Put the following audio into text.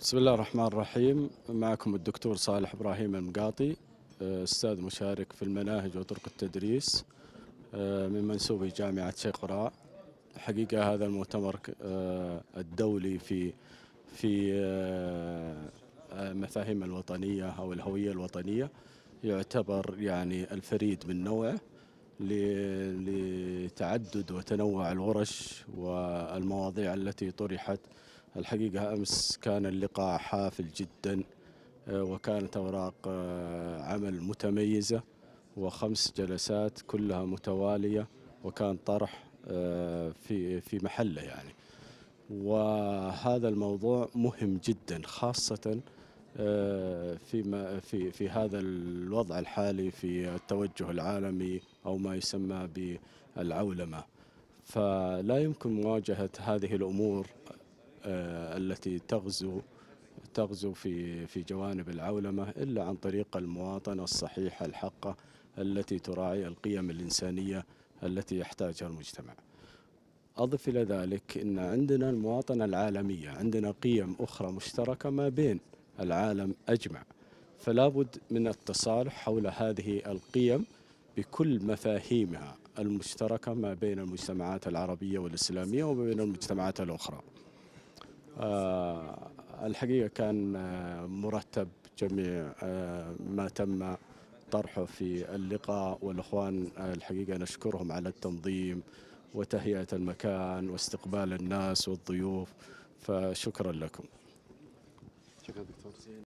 بسم الله الرحمن الرحيم. معكم الدكتور صالح إبراهيم المقاطي أستاذ مشارك في المناهج وطرق التدريس من منسوبي جامعة شيخ براء حقيقة هذا المؤتمر الدولي في في مفاهيم الوطنية أو الهوية الوطنية يعتبر يعني الفريد من نوعه لتعدد وتنوع الورش والمواضيع التي طرحت الحقيقة أمس كان اللقاء حافل جدا آه، وكانت أوراق آه، عمل متميزة وخمس جلسات كلها متوالية وكان طرح آه، في في محله يعني. وهذا الموضوع مهم جدا خاصة في في في هذا الوضع الحالي في التوجه العالمي أو ما يسمى بالعولمة. فلا يمكن مواجهة هذه الأمور آه، التي تغزو تغزو في في جوانب العولمة إلا عن طريق المواطنه الصحيحه الحقه التي تراعي القيم الإنسانية التي يحتاجها المجتمع. أضف إلى ذلك إن عندنا المواطنة العالمية، عندنا قيم أخرى مشتركة ما بين العالم أجمع. فلا بد من التصالح حول هذه القيم بكل مفاهيمها المشتركة ما بين المجتمعات العربية والإسلامية وما بين المجتمعات الأخرى. آه، الحقيقة كان آه، مرتب جميع آه، ما تم طرحه في اللقاء والأخوان الحقيقة نشكرهم على التنظيم وتهيئة المكان واستقبال الناس والضيوف فشكرا لكم. شكرا دكتور.